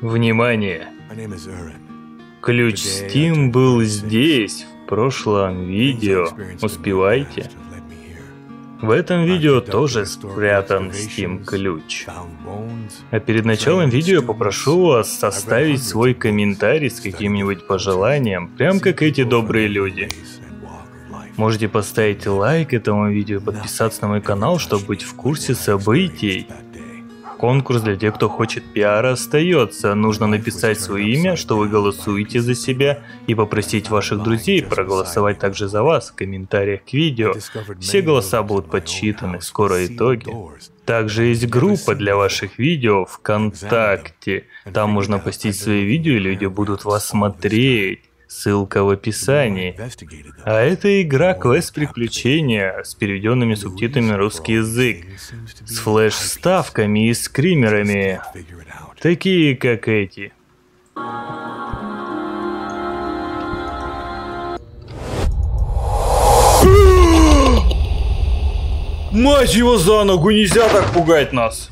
Внимание! Ключ Steam был здесь, в прошлом видео. Успевайте. В этом видео тоже спрятан Steam ключ. А перед началом видео попрошу вас составить свой комментарий с каким-нибудь пожеланием, прям как эти добрые люди. Можете поставить лайк этому видео, подписаться на мой канал, чтобы быть в курсе событий. Конкурс для тех, кто хочет пиара, остается. Нужно написать свое имя, что вы голосуете за себя, и попросить ваших друзей проголосовать также за вас в комментариях к видео. Все голоса будут подсчитаны, скоро итоги. Также есть группа для ваших видео ВКонтакте. Там можно постить свои видео, и люди будут вас смотреть. Ссылка в описании. А это игра квест приключения с переведенными субтитрами русский язык, с флеш-ставками и скримерами, такие как эти. Мать его за ногу, нельзя так пугать нас!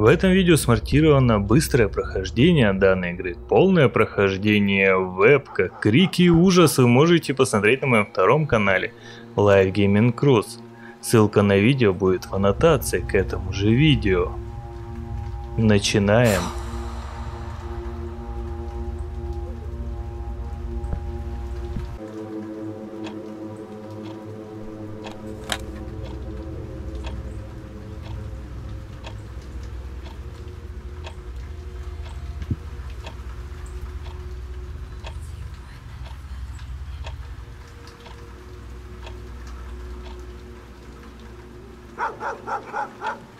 В этом видео смонтировано быстрое прохождение данной игры, полное прохождение вебка, крики и ужас вы можете посмотреть на моем втором канале Live Gaming Cruise. Ссылка на видео будет в аннотации к этому же видео. Начинаем. Sadece doluyorum Atomlarım ayrılıp Sadece doluyorum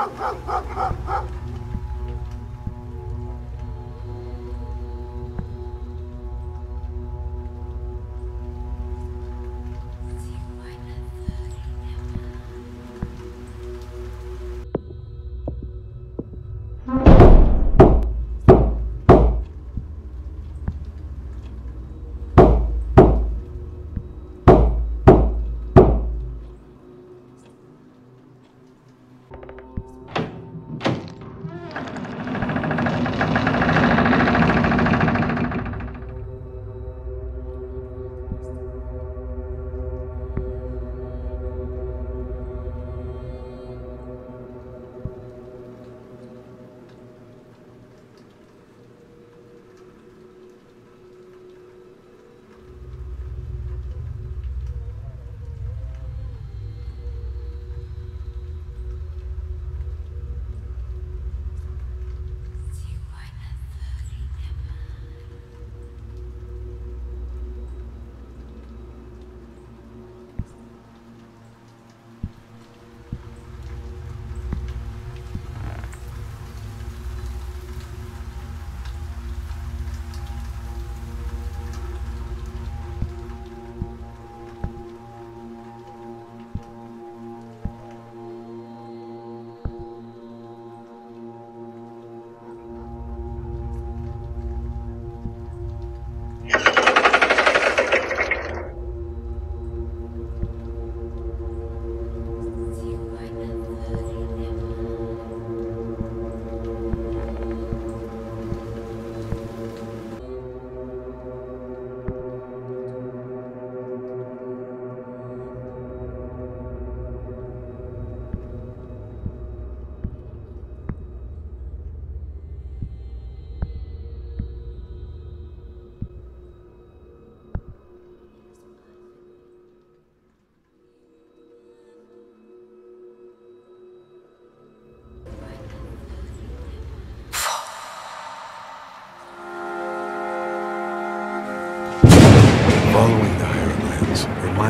ハハハハ!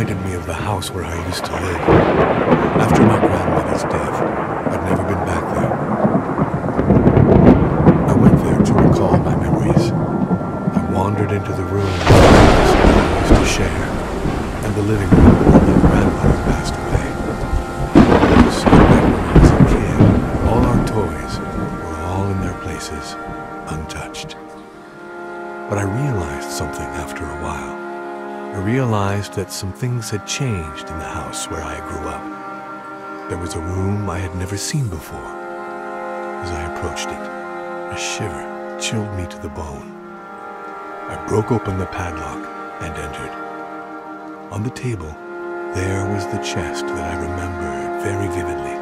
Reminded me of the house where I used to live. After my grandmother's death, I'd never been back there. I went there to recall my memories. I wandered into the room where I used to share, and the living room realized that some things had changed in the house where I grew up. There was a room I had never seen before. As I approached it, a shiver chilled me to the bone. I broke open the padlock and entered. On the table, there was the chest that I remembered very vividly.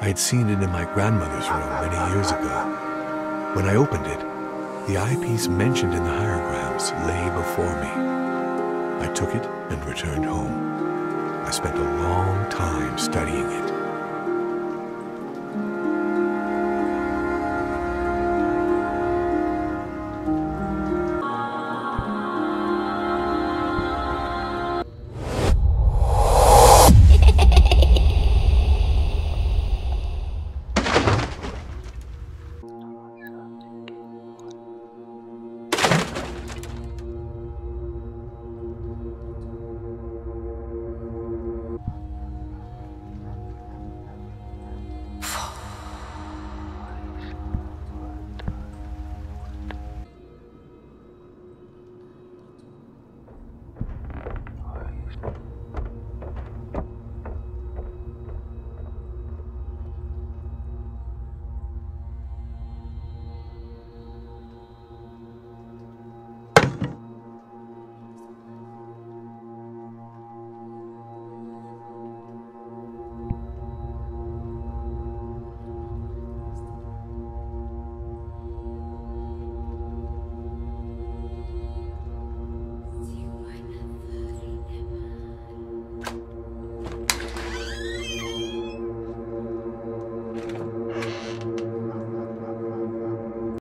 I had seen it in my grandmother's room many years ago. When I opened it, the eyepiece mentioned in the hierograms lay before me. I took it and returned home. I spent a long time studying it.